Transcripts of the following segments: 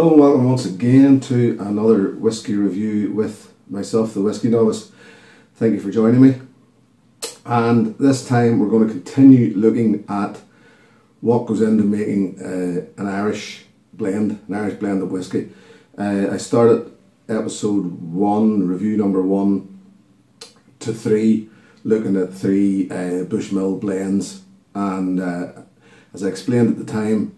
Hello and welcome once again to another whiskey review with myself, the Whiskey Novice. Thank you for joining me. And this time we're going to continue looking at what goes into making uh, an Irish blend, an Irish blend of whiskey. Uh, I started episode one, review number one to three, looking at three uh, Bushmill blends. And uh, as I explained at the time,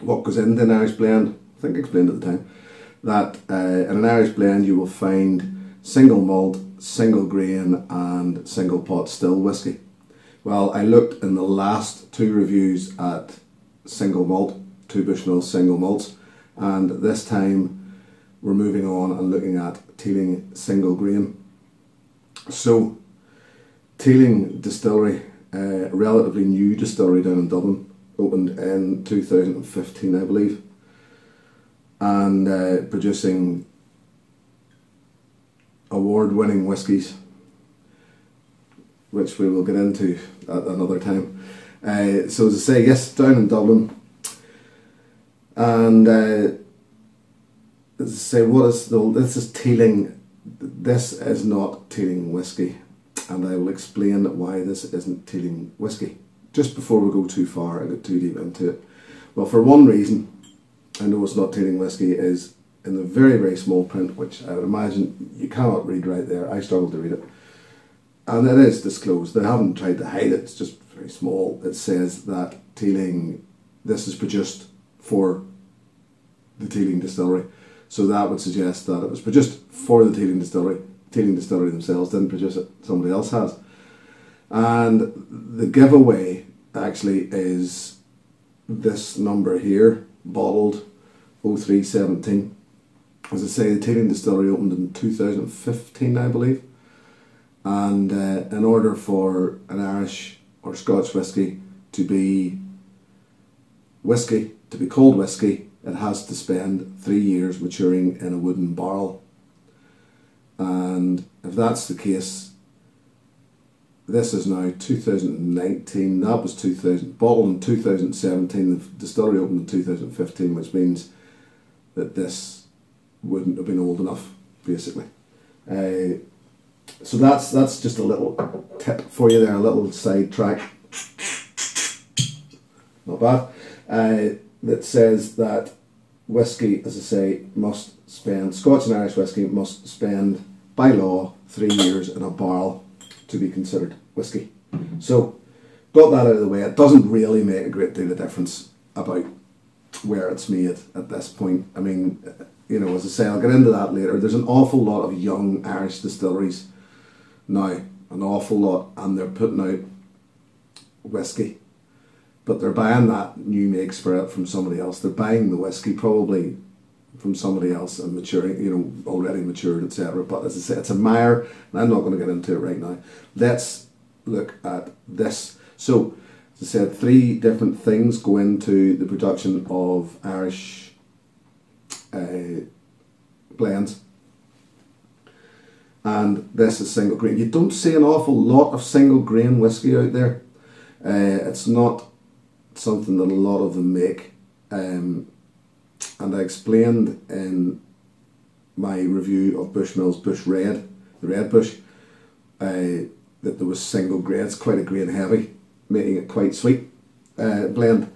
what goes into an Irish blend, I think I explained at the time, that uh, in an Irish blend you will find single malt, single grain, and single pot still whiskey. Well, I looked in the last two reviews at single malt, two Bushmill single malts, and this time we're moving on and looking at Teeling single grain. So, Teeling Distillery, a relatively new distillery down in Dublin, opened in 2015, I believe, and uh, producing award winning whiskies, which we will get into at another time. Uh, so, as I say, yes, down in Dublin, and uh, as I say, what is the, this is Teeling, this is not Teeling whiskey, and I will explain why this isn't Teeling whiskey just before we go too far and get too deep into it. Well, for one reason, I know it's not Teeling whiskey, is in the very, very small print, which I would imagine you cannot read right there. I struggled to read it. And it is disclosed. They haven't tried to hide it, it's just very small. It says that Teeling, this is produced for the Teeling distillery. So that would suggest that it was produced for the Teeling distillery. Teeling distillery themselves didn't produce it, somebody else has. And the giveaway actually is this number here, bottled 0317. As I say, the Teeling Distillery opened in 2015, I believe. And uh, in order for an Irish or Scotch whisky to be whisky, to be called whisky, it has to spend three years maturing in a wooden barrel. And if that's the case, this is now 2019. That was 2000. Bottled in 2017. The distillery opened in 2015, which means that this wouldn't have been old enough, basically. Uh, so that's that's just a little tip for you there, a little side track. Not bad. Uh, that says that whiskey, as I say, must spend Scotch and Irish whiskey must spend by law three years in a barrel to be considered whiskey. So, got that out of the way. It doesn't really make a great deal of difference about where it's made at this point. I mean, you know, as I say, I'll get into that later. There's an awful lot of young Irish distilleries now, an awful lot, and they're putting out whiskey. But they're buying that new make spirit from somebody else. They're buying the whiskey probably from somebody else and maturing, you know, already matured, etc. But as I say, it's a mire, and I'm not going to get into it right now. Let's look at this. So, as I said, three different things go into the production of Irish uh, blends. And this is single grain. You don't see an awful lot of single grain whiskey out there. Uh, it's not something that a lot of them make. Um, and I explained in my review of Bushmill's Bush Red, the Red Bush, uh, that there was single grain. It's quite a grain heavy, making it quite sweet uh, blend.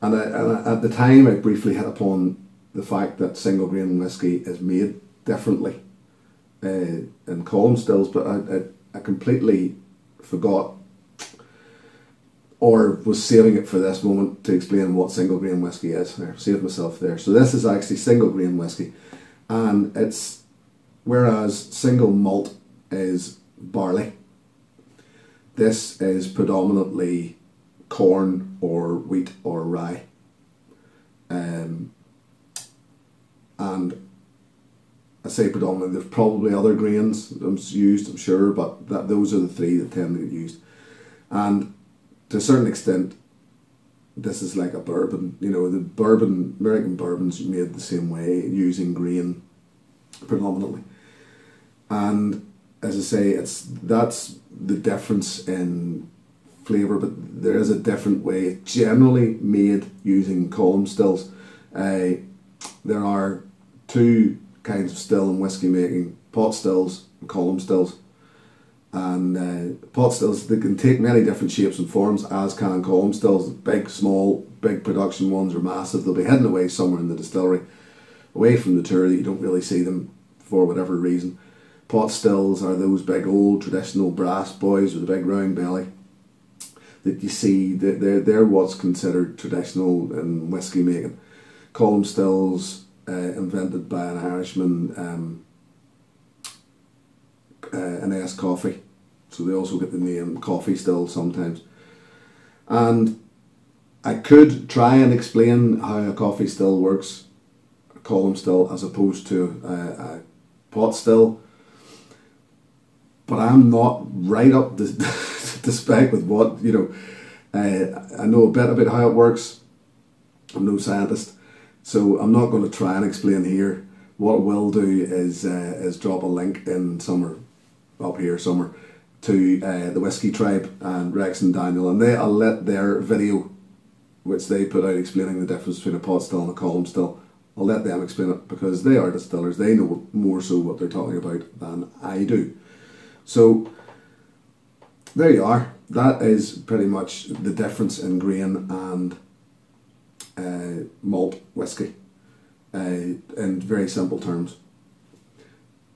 And, I, and I, at the time, I briefly hit upon the fact that single grain whiskey is made differently uh, in column stills, but I, I, I completely forgot or was saving it for this moment to explain what single grain whiskey is. I saved myself there. So this is actually single grain whiskey, and it's whereas single malt is barley. This is predominantly corn or wheat or rye, um, and I say predominantly. There's probably other grains used, I'm sure, but that those are the three that tend to get used, and to a certain extent, this is like a bourbon. You know, the bourbon, American bourbon's made the same way, using grain predominantly. And as I say, it's that's the difference in flavour, but there is a different way. Generally made using column stills. Uh, there are two kinds of still and whiskey making pot stills and column stills. And uh, pot stills, they can take many different shapes and forms, as can column stills. Big, small, big production ones are massive. They'll be hidden away somewhere in the distillery, away from the tour that you don't really see them for whatever reason. Pot stills are those big old traditional brass boys with a big round belly that you see. They're, they're what's considered traditional in whiskey making. Column stills, uh, invented by an Irishman, um, uh, Aeneas Coffey. So they also get the name Coffey still sometimes. And I could try and explain how a Coffey still works, a column still, as opposed to a, a pot still. But I'm not right up the, the spec with what, you know, uh, I know a bit about how it works. I'm no scientist, so I'm not going to try and explain here. What I will do is uh, is drop a link in somewhere up here somewhere to uh, the Whiskey Tribe and Rex and Daniel, and they I'll let their video, which they put out explaining the difference between a pot still and a column still. I'll let them explain it because they are distillers. They know more so what they're talking about than I do. So there you are. That is pretty much the difference in grain and uh, malt whiskey uh, in very simple terms.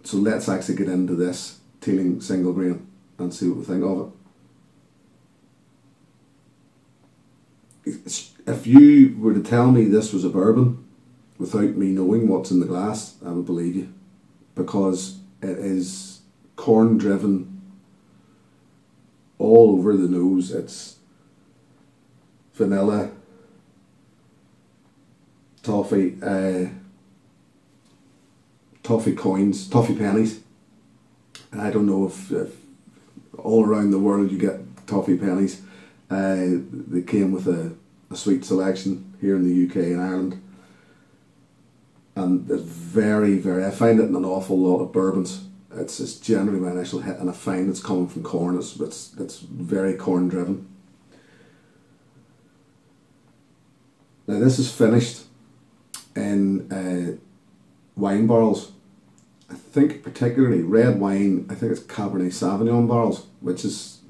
So let's actually get into this Teeling single grain and see what we think of it. If you were to tell me this was a bourbon without me knowing what's in the glass, I would believe you because it is corn driven all over the nose. It's vanilla, toffee, uh, toffee coins, toffee pennies. I don't know if, if all around the world you get toffee pennies. Uh, they came with a, a sweet selection here in the UK and Ireland. And it's very, very, I find it in an awful lot of bourbons. It's, it's generally my initial hit, and I find it's coming from corn. It's, it's, it's very corn driven. Now, this is finished in uh, wine barrels. I think particularly red wine, I think it's Cabernet Sauvignon barrels, which is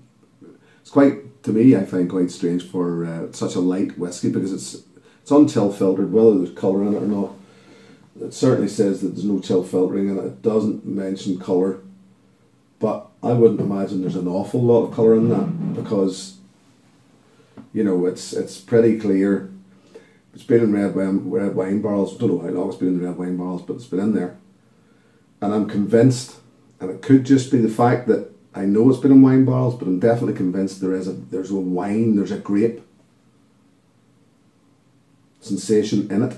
it's quite to me I find quite strange for uh, such a light whiskey because it's it's unchill filtered, whether there's colour in it or not. It certainly says that there's no chill filtering in it. It doesn't mention colour, but I wouldn't imagine there's an awful lot of colour in that because you know it's it's pretty clear. It's been in red wine red wine barrels. I don't know how long it's been in the red wine barrels, but it's been in there and I'm convinced, and it could just be the fact that I know it's been in wine barrels, but I'm definitely convinced there is a there's a wine, there's a grape sensation in it.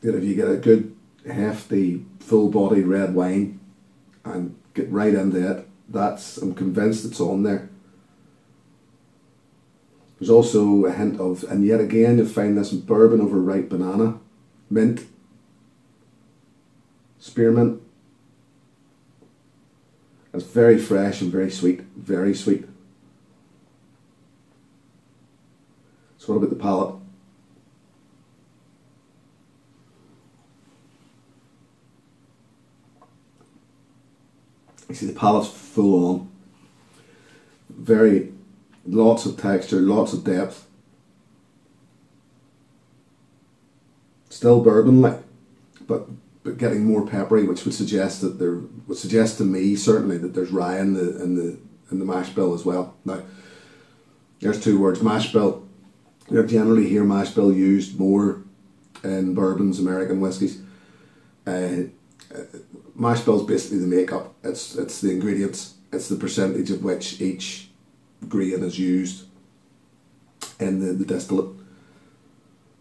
That if you get a good hefty, full bodied red wine and get right into it, that's I'm convinced it's on there. There's also a hint of, and yet again, you'll find this bourbon over ripe banana, mint, spearmint, it's very fresh and very sweet, very sweet. So what about the palate? You see the palate's full on. Very, lots of texture, lots of depth. Still bourbon like, but but getting more peppery, which would suggest that there would suggest to me certainly that there's rye in the in the in the mash bill as well. Now, there's two words mash bill. You generally hear mash bill used more in bourbons, American whiskies. Uh, uh, mash bill is basically the makeup. It's it's the ingredients. It's the percentage of which each grain is used in the, the distillate.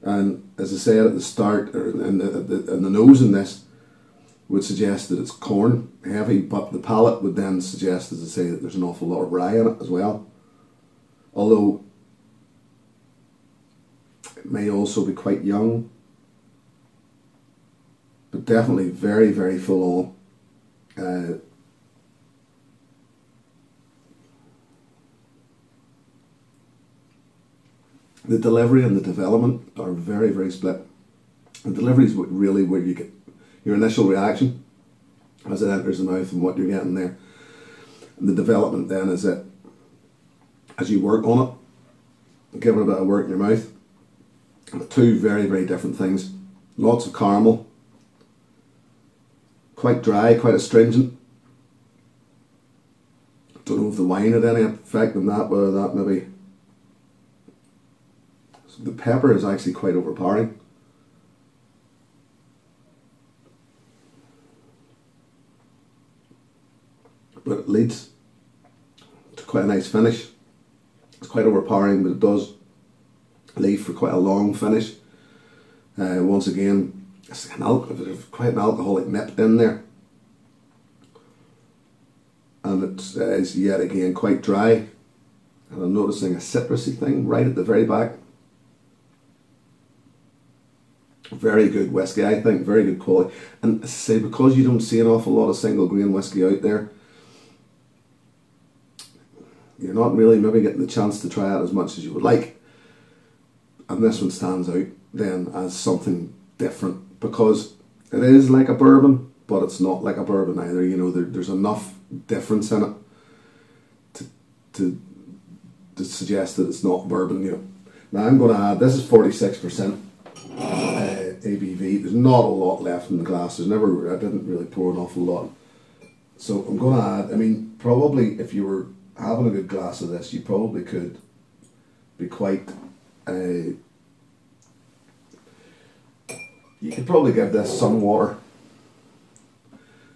And as I said at the start, or in the, the, in the nose in this, would suggest that it's corn heavy, but the palate would then suggest, as I say, that there's an awful lot of rye in it as well. Although it may also be quite young, definitely very, very full on. Uh, the delivery and the development are very, very split. The delivery is what really where you get your initial reaction as it enters the mouth and what you're getting there. And the development then is that as you work on it, give it a bit of work in your mouth. Two very, very different things. Lots of caramel, quite dry, quite astringent. Don't know if the wine had any effect on that, whether that maybe. So the pepper is actually quite overpowering. But it leads to quite a nice finish. It's quite overpowering, but it does leave for quite a long finish. Uh, once again, it's an al- quite an alcoholic nip in there. And it is yet again quite dry. And I'm noticing a citrusy thing right at the very back. Very good whiskey, I think, very good quality. And say, because you don't see an awful lot of single grain whiskey out there, you're not really maybe getting the chance to try out as much as you would like. And this one stands out then as something different because it is like a bourbon, but it's not like a bourbon either. You know, there, there's enough difference in it to, to to suggest that it's not bourbon. You know, now I'm going to add this is forty six percent uh, ABV. There's not a lot left in the glass. There's never I didn't really pour an awful lot, so I'm going to add. I mean, probably if you were having a good glass of this, you probably could be quite. Uh, you could probably give this some water.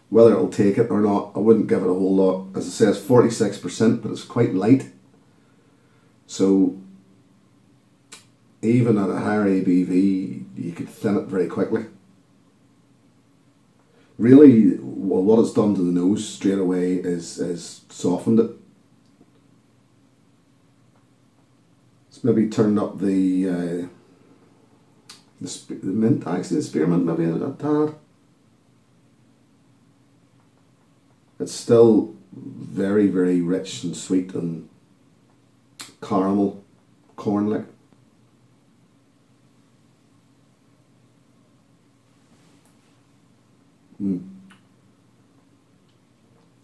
Whether it'll take it or not, I wouldn't give it a whole lot. As I say, it's 46%, but it's quite light. So, even at a higher ABV, you could thin it very quickly. Really, well, what it's done to the nose straight away is, is softened it. It's maybe turned up the, uh, the, the mint, actually, the spearmint maybe a, a tad. It's still very, very rich and sweet and caramel, corn like. Mm.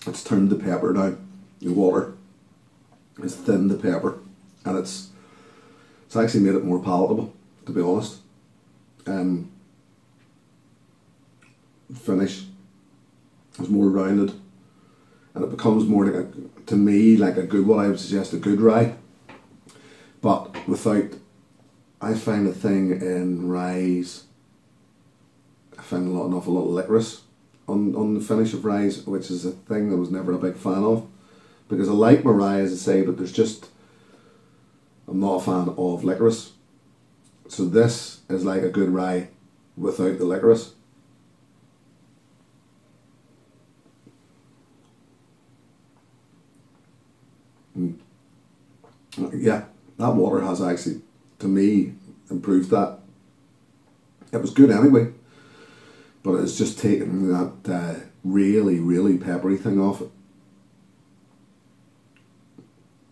It's turned the pepper down, the water. It's thinned the pepper, and it's it's actually made it more palatable, to be honest. Um, finish is more rounded, and it becomes more like a, to me like a good what I would suggest a good rye, but without. I find a thing in ryes. I find a lot, an awful lot of licorice on, on the finish of ryes, which is a thing I was never a big fan of. Because I like my rye, as I say, but there's just. I'm not a fan of licorice. So this is like a good rye without the licorice. Mm. Yeah, that water has actually, to me, improved that. It was good anyway, but it's just taken that uh, really, really peppery thing off it.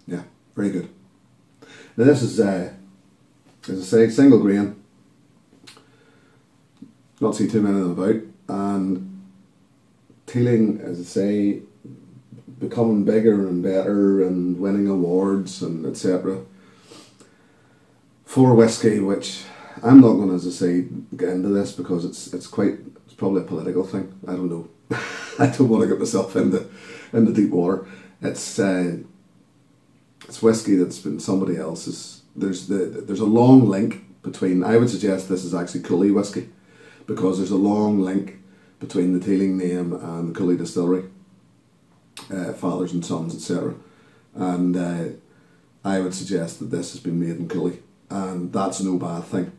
Yeah, very good. Now this is, uh, as I say, single grain. Not see too many of them about, and Teeling, as I say, becoming bigger and better and winning awards and etc. For whiskey, which I'm not going to, as I say, get into this because it's it's quite it's probably a political thing. I don't know. I don't want to get myself into into deep water. It's uh, it's whiskey that's been somebody else's. There's the there's a long link between. I would suggest this is actually Cooley whiskey, because there's a long link between the Teeling name and the Cooley distillery, uh, fathers and sons, etc. And uh, I would suggest that this has been made in Cooley, and that's no bad thing,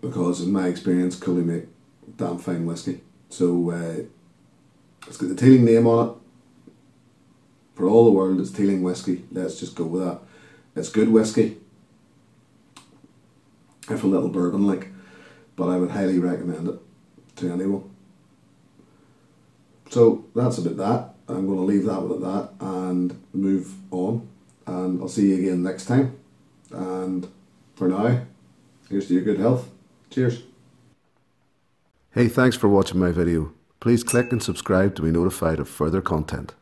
because in my experience, Cooley make damn fine whiskey. So uh, it's got the Teeling name on it for all the world, it's Teeling whiskey. Let's just go with that. It's good whiskey. If a little bourbon like, but I would highly recommend it to anyone. So that's about that. I'm going to leave that with that and move on. And I'll see you again next time. And for now, here's to your good health. Cheers. Hey, thanks for watching my video. Please click and subscribe to be notified of further content.